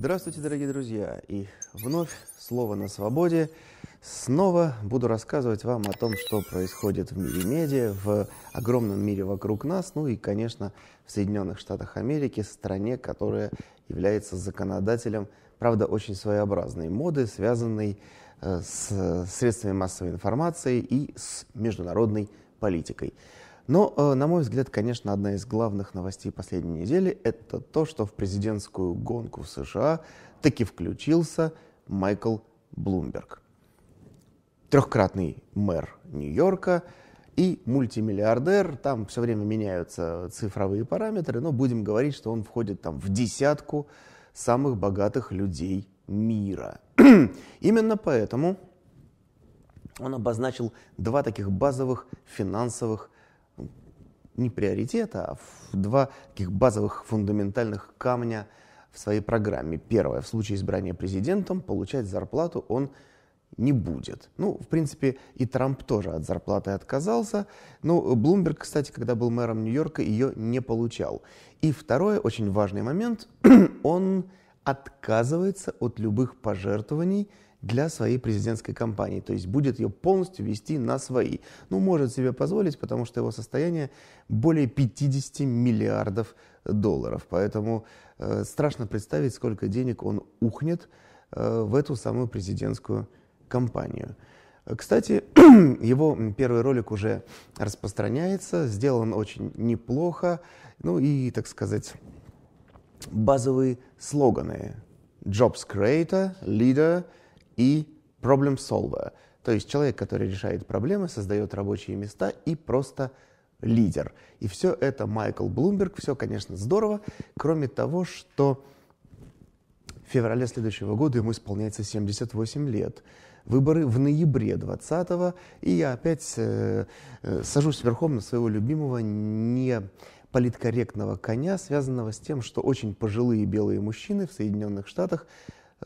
Здравствуйте, дорогие друзья! И вновь слово на свободе. Снова буду рассказывать вам о том, что происходит в мире медиа, в огромном мире вокруг нас, ну и, конечно, в Соединенных Штатах Америки, стране, которая является законодателем, правда, очень своеобразной моды, связанной э, с средствами массовой информации и с международной политикой. Но, э, на мой взгляд, конечно, одна из главных новостей последней недели – это то, что в президентскую гонку в США таки включился Майкл Блумберг. Трехкратный мэр Нью-Йорка и мультимиллиардер. Там все время меняются цифровые параметры, но будем говорить, что он входит там в десятку самых богатых людей мира. Именно поэтому он обозначил два таких базовых финансовых не приоритета, а два таких базовых фундаментальных камня в своей программе. Первое, в случае избрания президентом, получать зарплату он не будет. Ну, в принципе, и Трамп тоже от зарплаты отказался. Но Блумберг, кстати, когда был мэром Нью-Йорка, ее не получал. И второе, очень важный момент, он отказывается от любых пожертвований для своей президентской кампании. То есть будет ее полностью вести на свои. Ну, может себе позволить, потому что его состояние более 50 миллиардов долларов. Поэтому э, страшно представить, сколько денег он ухнет э, в эту самую президентскую кампанию. Кстати, его первый ролик уже распространяется, сделан очень неплохо. Ну и, так сказать, базовые слоганы. Jobs Creator, Leader – и problem solver, то есть человек, который решает проблемы, создает рабочие места и просто лидер. И все это Майкл Блумберг, все, конечно, здорово, кроме того, что в феврале следующего года ему исполняется 78 лет. Выборы в ноябре 20-го, и я опять э, э, сажусь верхом на своего любимого не политкорректного коня, связанного с тем, что очень пожилые белые мужчины в Соединенных Штатах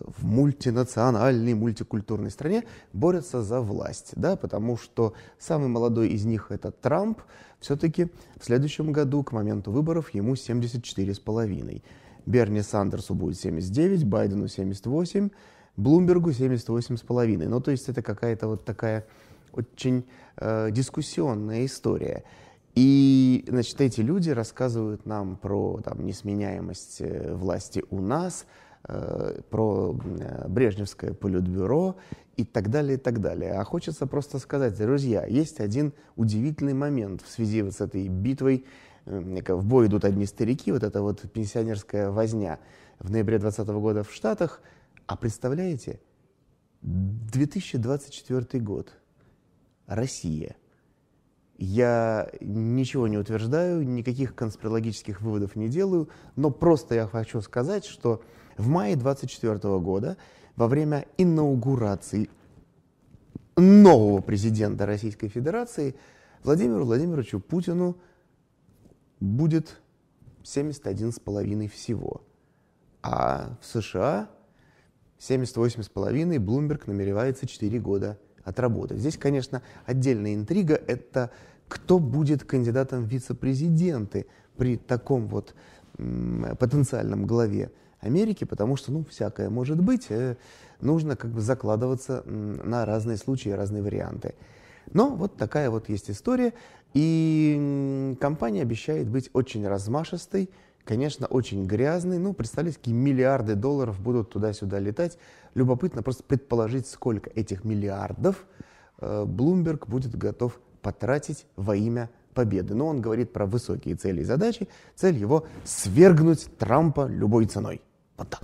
в мультинациональной, мультикультурной стране борются за власть, да, потому что самый молодой из них это Трамп, все-таки в следующем году к моменту выборов ему 74,5. Берни Сандерсу будет 79, Байдену 78, Блумбергу 78,5. Ну, то есть это какая-то вот такая очень э, дискуссионная история. И, значит, эти люди рассказывают нам про там, несменяемость э, власти у нас, про э, Брежневское политбюро и так далее, и так далее. А хочется просто сказать, друзья, есть один удивительный момент в связи вот с этой битвой. Э, в бой идут одни старики, вот эта вот пенсионерская возня в ноябре 2020 года в Штатах. А представляете, 2024 год, Россия. Я ничего не утверждаю, никаких конспирологических выводов не делаю, но просто я хочу сказать, что в мае 24 года, во время инаугурации нового президента Российской Федерации, Владимиру Владимировичу Путину будет 71,5 всего. А в США 78,5 Блумберг намеревается 4 года отработать. Здесь, конечно, отдельная интрига – это кто будет кандидатом в вице-президенты при таком вот потенциальном главе Америки, потому что, ну, всякое может быть, э, нужно как бы закладываться на разные случаи, разные варианты. Но вот такая вот есть история, и компания обещает быть очень размашистой, конечно, очень грязной. Ну, представляете, какие миллиарды долларов будут туда-сюда летать. Любопытно просто предположить, сколько этих миллиардов э, будет готов потратить во имя победы. Но он говорит про высокие цели и задачи. Цель его – свергнуть Трампа любой ценой. Вот так.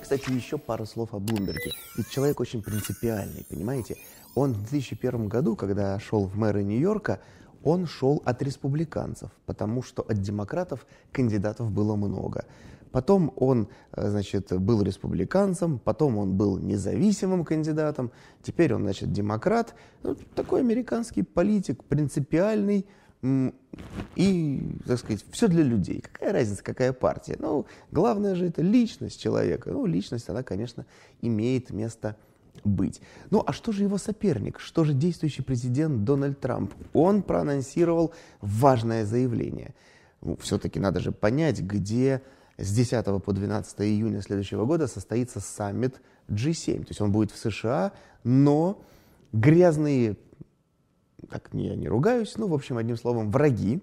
Кстати, еще пару слов о Блумберге. Ведь человек очень принципиальный, понимаете? Он в 2001 году, когда шел в мэры Нью-Йорка, он шел от республиканцев, потому что от демократов кандидатов было много. Потом он, э, значит, был республиканцем, потом он был независимым кандидатом, теперь он, значит, демократ. Ну, такой американский политик, принципиальный, и, так сказать, все для людей. Какая разница, какая партия? Ну, главное же это личность человека. Ну, личность, она, конечно, имеет место быть. Ну, а что же его соперник? Что же действующий президент Дональд Трамп? Он проанонсировал важное заявление. Ну, все-таки надо же понять, где с 10 по 12 июня следующего года состоится саммит G7. То есть он будет в США, но грязные, так я не ругаюсь, ну, в общем, одним словом, враги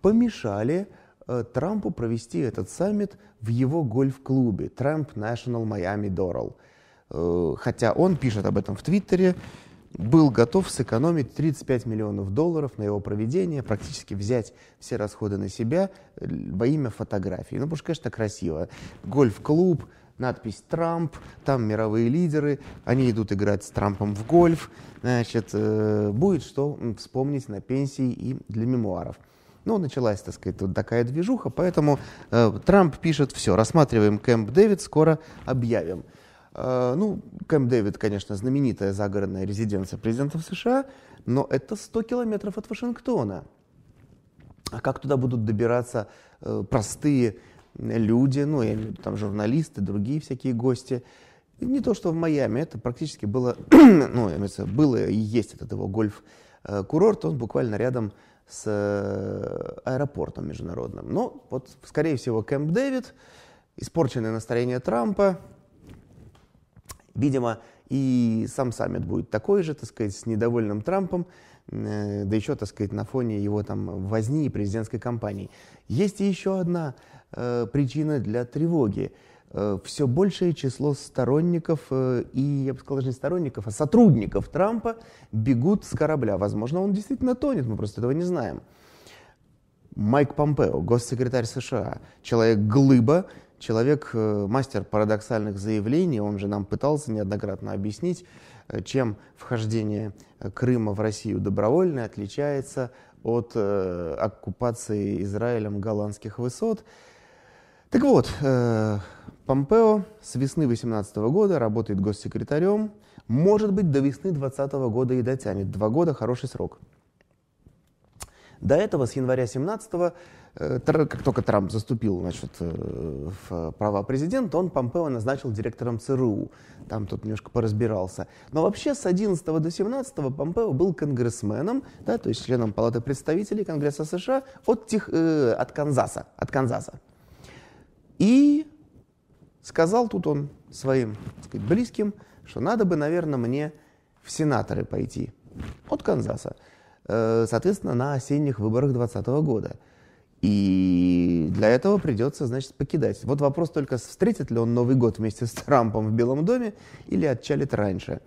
помешали э, Трампу провести этот саммит в его гольф-клубе Trump National Miami Doral. Э, хотя он пишет об этом в Твиттере, был готов сэкономить 35 миллионов долларов на его проведение, практически взять все расходы на себя э, во имя фотографии. Ну, потому что, конечно, красиво. Гольф-клуб, надпись «Трамп», там мировые лидеры, они идут играть с Трампом в гольф. Значит, э, будет что вспомнить на пенсии и для мемуаров. Ну, началась, так сказать, вот такая движуха, поэтому э, Трамп пишет, все, рассматриваем Кэмп Дэвид, скоро объявим. Э, ну, Кэмп Дэвид, конечно, знаменитая загородная резиденция президентов США, но это 100 километров от Вашингтона. А как туда будут добираться э, простые люди, ну, я имею в виду, там журналисты, другие всякие гости. Не то, что в Майами, это практически было, ну, я имею в виду, было и есть этот его гольф-курорт, он буквально рядом с аэропортом международным. Но вот, скорее всего, Кэмп Дэвид, испорченное настроение Трампа, Видимо, и сам саммит будет такой же, так сказать, с недовольным Трампом, э, да еще, так сказать, на фоне его там возни и президентской кампании. Есть еще одна э, причина для тревоги. Э, все большее число сторонников, э, и, я бы сказал, даже не сторонников, а сотрудников Трампа бегут с корабля. Возможно, он действительно тонет, мы просто этого не знаем. Майк Помпео, госсекретарь США, человек-глыба, человек, э, мастер парадоксальных заявлений, он же нам пытался неоднократно объяснить, э, чем вхождение э, Крыма в Россию добровольно отличается от оккупации Израилем голландских высот. Так вот, Помпео с весны 2018 года работает госсекретарем, может быть, до весны 2020 года и дотянет. Два года – хороший срок. До этого, с января 2017 Э, как только Трамп заступил значит, э, в права президента, он Помпео назначил директором ЦРУ. Там тут немножко поразбирался. Но вообще с 11 до 17 Помпео был конгрессменом, да, то есть членом Палаты представителей Конгресса США от, тех, э, от Канзаса. От Канзаса. И сказал тут он своим сказать, близким, что надо бы, наверное, мне в сенаторы пойти от Канзаса. Э, соответственно, на осенних выборах 2020 года. И для этого придется, значит, покидать. Вот вопрос только, встретит ли он Новый год вместе с Трампом в Белом доме или отчалит раньше.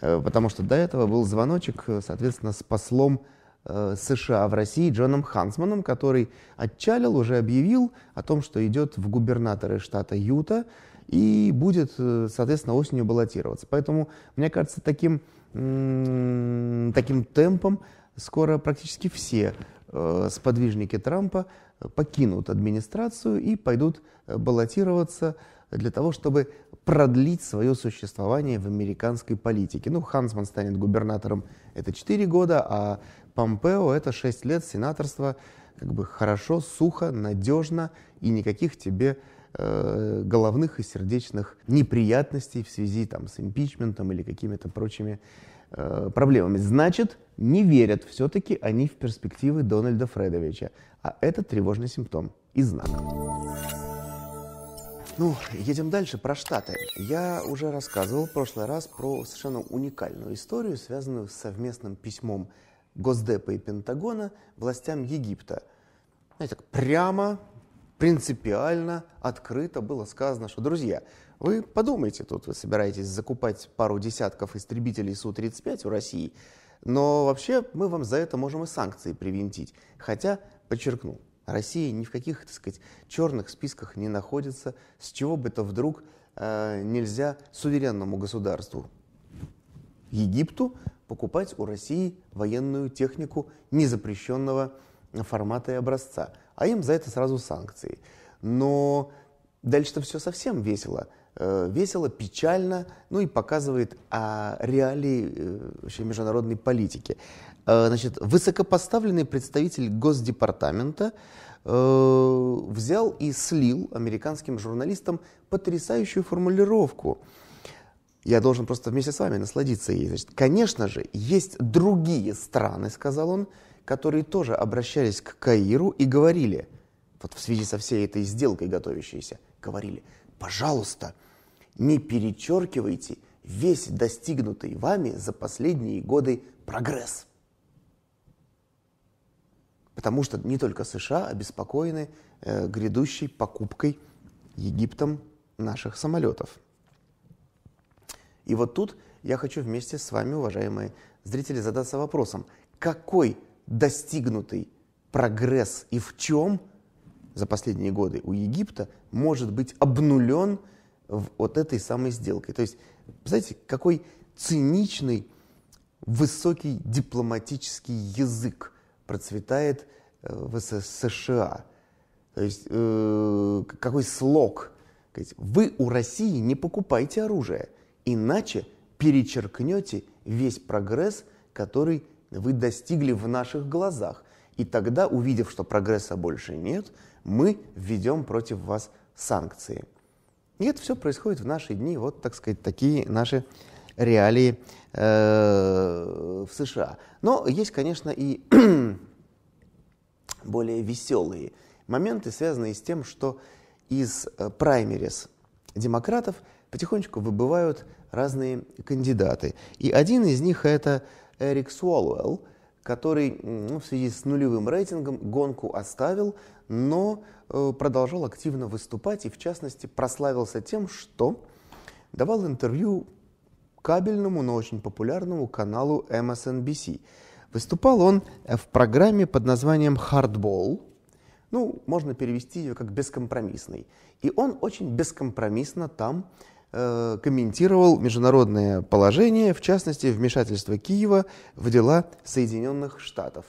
Э, потому что до этого был звоночек, соответственно, с послом э, США в России Джоном Хансманом, который отчалил, уже объявил о том, что идет в губернаторы штата Юта и будет, э, соответственно, осенью баллотироваться. Поэтому, мне кажется, таким, таким темпом скоро практически все Э, сподвижники Трампа покинут администрацию и пойдут э, баллотироваться для того, чтобы продлить свое существование в американской политике. Ну, Хансман станет губернатором это 4 года, а Помпео это 6 лет сенаторства, как бы хорошо, сухо, надежно и никаких тебе э, головных и сердечных неприятностей в связи там, с импичментом или какими-то прочими проблемами. Значит, не верят все-таки они в перспективы Дональда Фредовича. А это тревожный симптом и знак. Ну, едем дальше про Штаты. Я уже рассказывал в прошлый раз про совершенно уникальную историю, связанную с совместным письмом Госдепа и Пентагона властям Египта. Знаете, так прямо, принципиально, открыто было сказано, что, друзья, вы подумайте, тут вы собираетесь закупать пару десятков истребителей Су-35 у России, но вообще мы вам за это можем и санкции привинтить. Хотя, подчеркну, Россия ни в каких, так сказать, черных списках не находится, с чего бы это вдруг э, нельзя суверенному государству Египту покупать у России военную технику незапрещенного формата и образца, а им за это сразу санкции. Но дальше-то все совсем весело – весело, печально, ну и показывает о реалии э, вообще международной политики. Э, значит, высокопоставленный представитель Госдепартамента взял и слил американским журналистам потрясающую формулировку. Я должен просто вместе с вами насладиться ей. Значит, конечно же, есть другие страны, сказал он, которые тоже обращались к Каиру и говорили, вот в связи со всей этой сделкой готовящейся, говорили, пожалуйста, не перечеркивайте весь достигнутый вами за последние годы прогресс. Потому что не только США обеспокоены э, грядущей покупкой Египтом наших самолетов. И вот тут я хочу вместе с вами, уважаемые зрители, задаться вопросом, какой достигнутый прогресс и в чем за последние годы у Египта может быть обнулен вот этой самой сделкой. То есть, знаете, какой циничный, высокий дипломатический язык процветает э, в США. То есть, э, какой слог. Вы у России не покупайте оружие, иначе перечеркнете весь прогресс, который вы достигли в наших глазах. И тогда, увидев, что прогресса больше нет, мы введем против вас санкции. И это все происходит в наши дни. Вот, так сказать, такие наши реалии э, в США. Но есть, конечно, и более веселые моменты, связанные с тем, что из э, праймерис демократов потихонечку выбывают разные кандидаты. И один из них это Эрик Суолуэлл, который ну, в связи с нулевым рейтингом гонку оставил, но э, продолжал активно выступать и, в частности, прославился тем, что давал интервью кабельному, но очень популярному каналу MSNBC. Выступал он в программе под названием «Hardball», ну, можно перевести ее как «бескомпромиссный». И он очень бескомпромиссно там Э, комментировал международное положение, в частности, вмешательство Киева в дела Соединенных Штатов.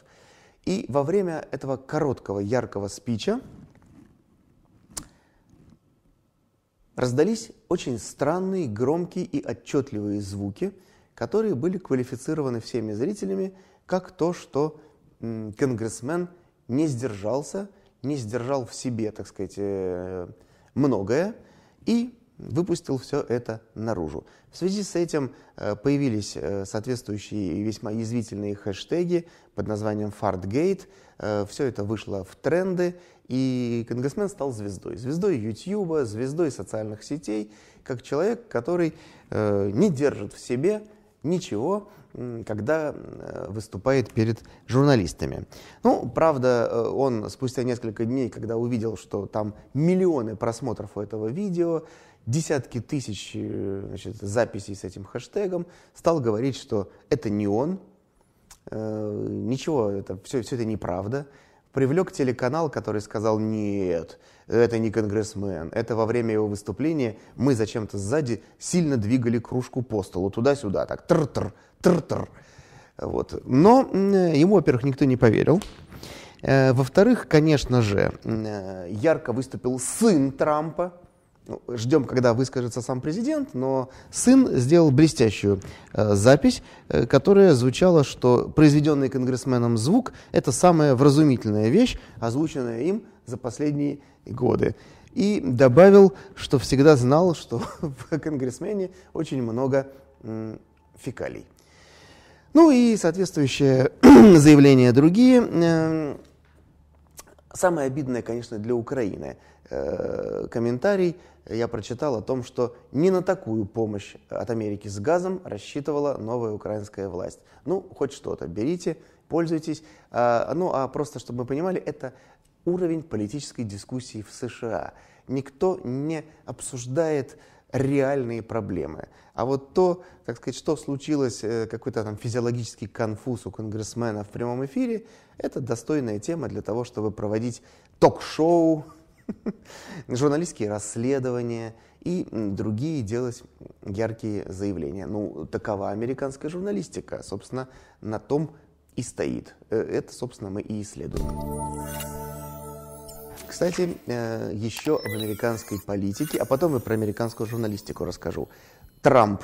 И во время этого короткого, яркого спича раздались очень странные, громкие и отчетливые звуки, которые были квалифицированы всеми зрителями как то, что конгрессмен не сдержался, не сдержал в себе, так сказать, э, многое, и выпустил все это наружу. В связи с этим э, появились э, соответствующие весьма язвительные хэштеги под названием «Фартгейт». Э, все это вышло в тренды, и конгрессмен стал звездой. Звездой Ютьюба, звездой социальных сетей, как человек, который не держит в себе ничего, когда выступает перед журналистами. Ну, правда, он спустя несколько дней, когда увидел, что там миллионы просмотров у этого видео, десятки тысяч э, значит, записей с этим хэштегом, стал говорить, что это не он, э, ничего, это, все, все это неправда. Привлек телеканал, который сказал, нет, это не конгрессмен, это во время его выступления мы зачем-то сзади сильно двигали кружку по столу, туда-сюда, так, тр-тр, тр-тр. Вот. Но ему, во-первых, никто не поверил. Э, во-вторых, конечно же, ярко выступил сын Трампа, ждем, когда выскажется сам президент, но сын сделал блестящую э, запись, э, которая звучала, что произведенный конгрессменом звук – это самая вразумительная вещь, озвученная им за последние годы. И добавил, что всегда знал, что в конгрессмене очень много м, фекалий. Ну и соответствующие заявления другие. Э, самое обидное, конечно, для Украины э, комментарий – я прочитал о том, что не на такую помощь от Америки с газом рассчитывала новая украинская власть. Ну, хоть что-то берите, пользуйтесь. А, ну, а просто, чтобы мы понимали, это уровень политической дискуссии в США. Никто не обсуждает реальные проблемы. А вот то, так сказать, что случилось, э, какой-то там физиологический конфуз у конгрессмена в прямом эфире, это достойная тема для того, чтобы проводить ток-шоу, журналистские расследования и другие делать яркие заявления. Ну, такова американская журналистика. Собственно, на том и стоит. Э, это, собственно, мы и исследуем. Кстати, э, еще об американской политике, а потом и про американскую журналистику расскажу. Трамп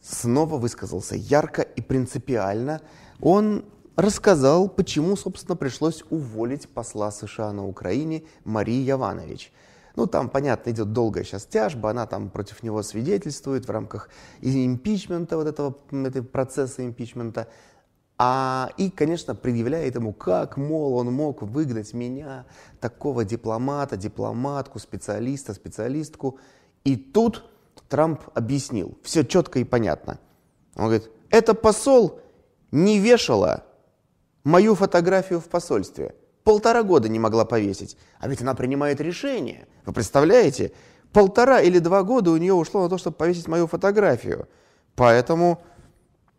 снова высказался ярко и принципиально. Он рассказал, почему, собственно, пришлось уволить посла США на Украине Марии Яванович. Ну, там, понятно, идет долгая сейчас тяжба, она там против него свидетельствует в рамках импичмента, вот этого, этого процесса импичмента. А, и, конечно, предъявляет ему, как, мол, он мог выгнать меня, такого дипломата, дипломатку, специалиста, специалистку. И тут Трамп объяснил, все четко и понятно. Он говорит, это посол не вешала мою фотографию в посольстве. Полтора года не могла повесить. А ведь она принимает решение. Вы представляете? Полтора или два года у нее ушло на то, чтобы повесить мою фотографию. Поэтому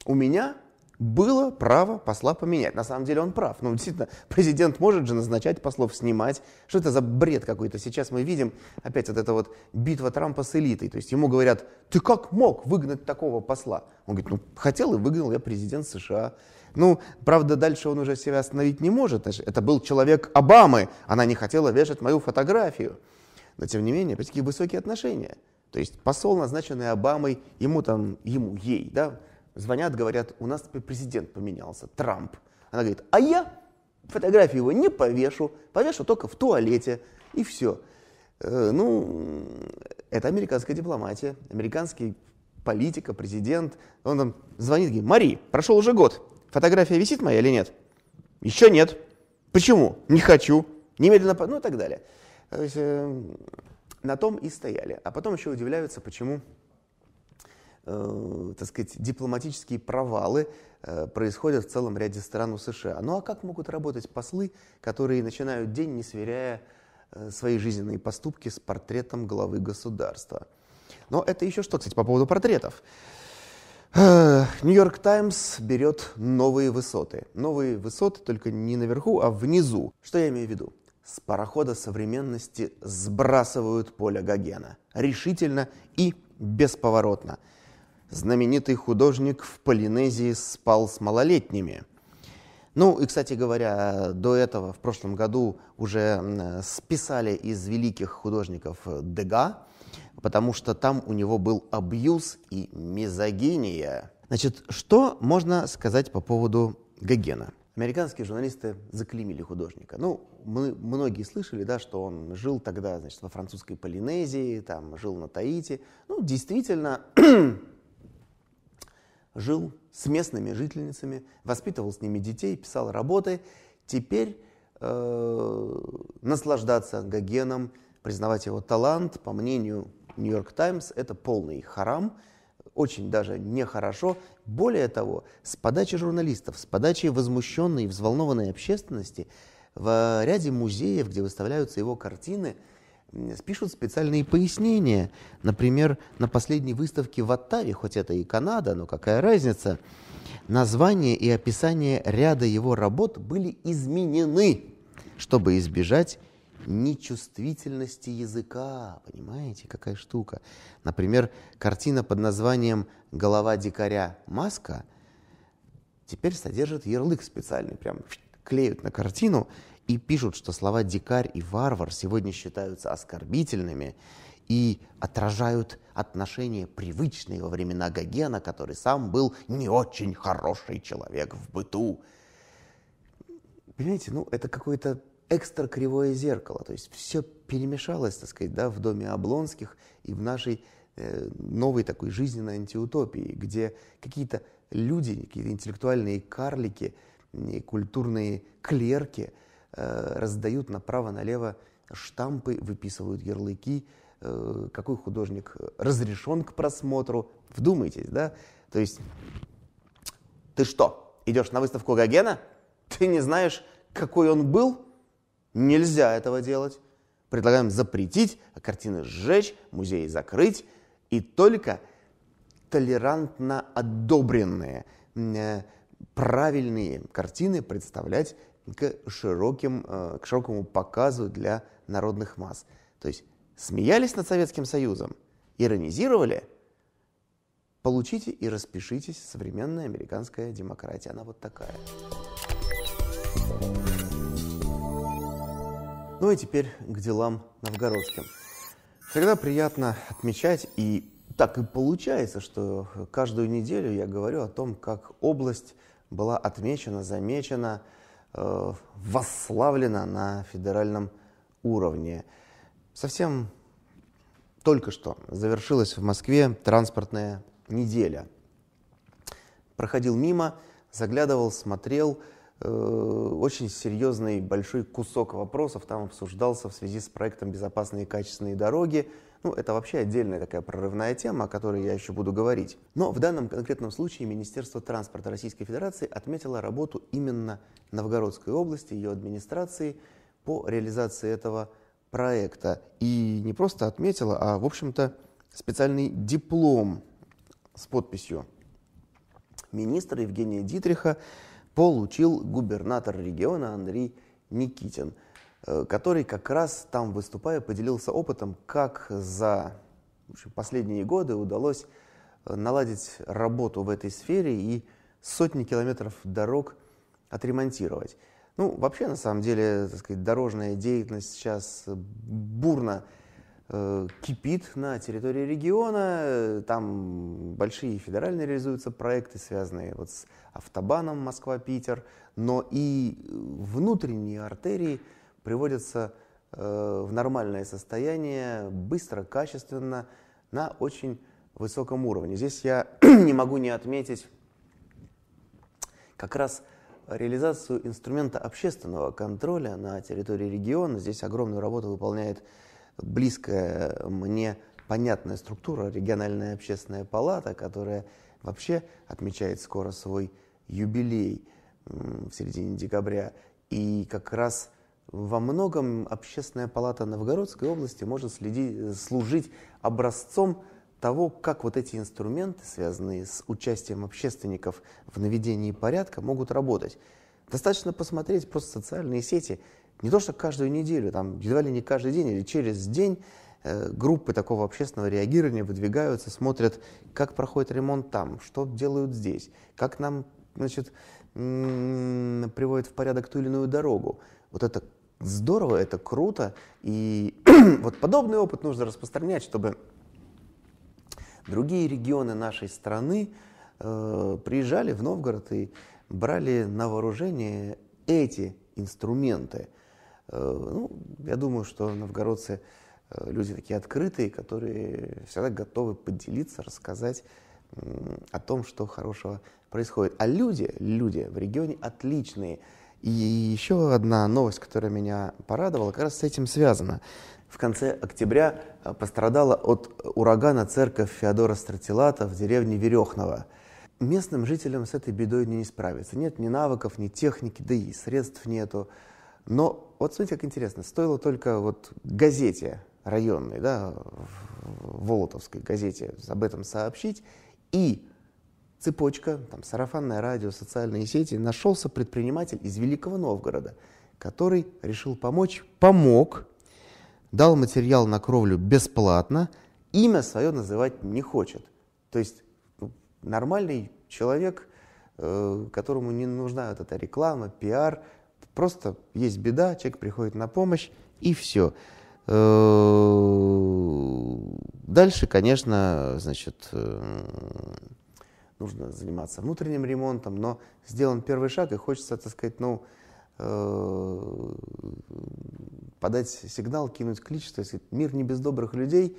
у меня было право посла поменять. На самом деле он прав. Ну, действительно, президент может же назначать послов, снимать. Что это за бред какой-то? Сейчас мы видим опять вот эта вот битва Трампа с элитой. То есть ему говорят, ты как мог выгнать такого посла? Он говорит, ну, хотел и выгнал, я президент США. Ну, правда, дальше он уже себя остановить не может. Это был человек Обамы. Она не хотела вешать мою фотографию. Но, тем не менее, такие высокие отношения. То есть посол, назначенный Обамой, ему там, ему, ей, да, звонят, говорят, у нас президент поменялся, Трамп. Она говорит, а я фотографию его не повешу, повешу только в туалете, и все. Э, ну, это американская дипломатия, американский политика, президент. Он там звонит, говорит, Мари, прошел уже год, фотография висит моя или нет? Еще нет. Почему? Не хочу. Немедленно, ну и так далее. То есть, э, на том и стояли. А потом еще удивляются, почему э, так сказать, дипломатические провалы э, происходят в целом ряде стран у США. Ну а как могут работать послы, которые начинают день, не сверяя э, свои жизненные поступки с портретом главы государства? Но это еще что, кстати, по поводу портретов. Э, Нью-Йорк Таймс берет новые высоты. Новые высоты только не наверху, а внизу. Что я имею в виду? С парохода современности сбрасывают Поля Гогена. Решительно и бесповоротно знаменитый художник в Полинезии спал с малолетними. Ну и, кстати говоря, до этого в прошлом году уже списали из великих художников Дега, потому что там у него был абьюз и мизогиния. Значит, что можно сказать по поводу Гогена? Американские журналисты заклеймили художника. Ну, мы многие слышали, да, что он жил тогда, значит, во французской Полинезии, там, жил на Таити. Ну, действительно, жил с местными жительницами, воспитывал с ними детей, писал работы. Теперь э, наслаждаться Гогеном, признавать его талант, по мнению Нью-Йорк Таймс, это полный харам, очень даже нехорошо. Более того, с подачи журналистов, с подачи возмущенной и взволнованной общественности в ряде музеев, где выставляются его картины, пишут специальные пояснения. Например, на последней выставке в Оттаве, хоть это и Канада, но какая разница, название и описание ряда его работ были изменены, чтобы избежать нечувствительности языка. Понимаете, какая штука? Например, картина под названием «Голова дикаря. Маска» теперь содержит ярлык специальный, прям клеют на картину, и пишут, что слова «дикарь» и «варвар» сегодня считаются оскорбительными и отражают отношения привычные во времена Гогена, который сам был не очень хороший человек в быту. Понимаете, ну это какое-то экстра кривое зеркало, то есть все перемешалось, так сказать, да, в доме Облонских и в нашей э, новой такой жизненной антиутопии, где какие-то люди, какие-то интеллектуальные карлики, культурные клерки – раздают направо-налево штампы, выписывают ярлыки, э, какой художник разрешен к просмотру. Вдумайтесь, да? То есть, ты что, идешь на выставку Гогена? Ты не знаешь, какой он был? Нельзя этого делать. Предлагаем запретить, картины сжечь, музеи закрыть, и только толерантно одобренные, э, правильные картины представлять к, широким, э, к широкому показу для народных масс. То есть смеялись над Советским Союзом, иронизировали, получите и распишитесь, современная американская демократия, она вот такая. Ну и теперь к делам новгородским. Всегда приятно отмечать, и так и получается, что каждую неделю я говорю о том, как область была отмечена, замечена, восславлена на федеральном уровне. Совсем только что завершилась в Москве транспортная неделя. Проходил мимо, заглядывал, смотрел, э, очень серьезный большой кусок вопросов там обсуждался в связи с проектом «Безопасные и качественные дороги», ну, это вообще отдельная такая прорывная тема, о которой я еще буду говорить. Но в данном конкретном случае Министерство транспорта Российской Федерации отметило работу именно Новгородской области, ее администрации по реализации этого проекта. И не просто отметило, а, в общем-то, специальный диплом с подписью министра Евгения Дитриха получил губернатор региона Андрей Никитин – который как раз там выступая поделился опытом, как за общем, последние годы удалось э, наладить работу в этой сфере и сотни километров дорог отремонтировать. Ну, вообще, на самом деле, так сказать, дорожная деятельность сейчас бурно э, кипит на территории региона. Там большие федеральные реализуются проекты, связанные вот с автобаном Москва-Питер, но и внутренние артерии – приводятся э, в нормальное состояние быстро, качественно, на очень высоком уровне. Здесь я не могу не отметить как раз реализацию инструмента общественного контроля на территории региона. Здесь огромную работу выполняет близкая мне понятная структура, региональная общественная палата, которая вообще отмечает скоро свой юбилей в середине декабря. И как раз во многом Общественная палата Новгородской области может следить, служить образцом того, как вот эти инструменты, связанные с участием общественников в наведении порядка, могут работать. Достаточно посмотреть просто социальные сети, не то что каждую неделю, там едва ли не каждый день или через день э, группы такого общественного реагирования выдвигаются, смотрят, как проходит ремонт там, что делают здесь, как нам значит, приводят в порядок ту или иную дорогу. Вот это здорово, это круто. И вот подобный опыт нужно распространять, чтобы другие регионы нашей страны э, приезжали в Новгород и брали на вооружение эти инструменты. Э, ну, я думаю, что новгородцы э, люди такие открытые, которые всегда готовы поделиться, рассказать э, о том, что хорошего происходит. А люди, люди в регионе отличные – и еще одна новость, которая меня порадовала, как раз с этим связана. В конце октября э, пострадала от урагана церковь Феодора Стратилата в деревне Верехново. Местным жителям с этой бедой не справиться. Нет ни навыков, ни техники, да и средств нету. Но вот смотрите, как интересно, стоило только вот газете районной, да, Волотовской газете об этом сообщить, и цепочка, там, сарафанное радио, социальные сети, нашелся предприниматель из Великого Новгорода, который решил помочь, помог, дал материал на кровлю бесплатно, имя свое называть не хочет. То есть ну, нормальный человек, э, которому не нужна вот эта реклама, пиар, просто есть беда, человек приходит на помощь, и все. Э, дальше, конечно, значит, э, нужно заниматься внутренним ремонтом, но сделан первый шаг, и хочется, так сказать, ну, э, подать сигнал, кинуть клич, то есть мир не без добрых людей,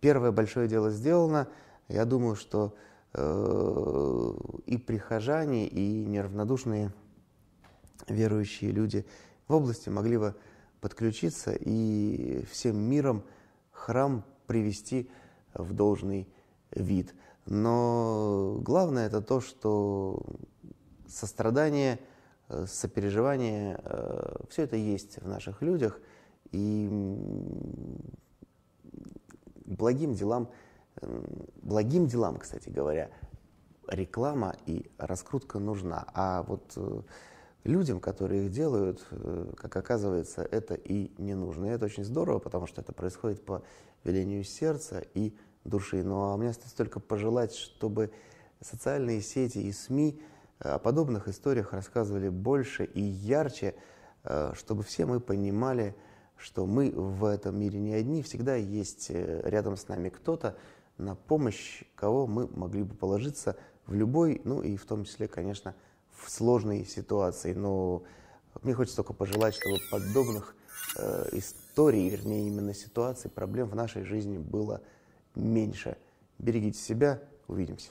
первое большое дело сделано, я думаю, что э, и прихожане, и неравнодушные верующие люди в области могли бы подключиться и всем миром храм привести в должный вид. Но главное это то, что сострадание, э, сопереживание, э, все это есть в наших людях. И благим делам, благим делам, кстати говоря, реклама и раскрутка нужна. А вот э, людям, которые их делают, как оказывается, это и не нужно. И это очень здорово, потому что это происходит по велению сердца и души. Ну а мне остается только пожелать, чтобы социальные сети и СМИ э, о подобных историях рассказывали больше и ярче, э, чтобы все мы понимали, что мы в этом мире не одни, всегда есть э, рядом с нами кто-то, на помощь кого мы могли бы положиться в любой, ну и в том числе, конечно, в сложной ситуации. Но мне хочется только пожелать, чтобы подобных э, историй, вернее, именно ситуаций, проблем в нашей жизни было меньше. Берегите себя, увидимся.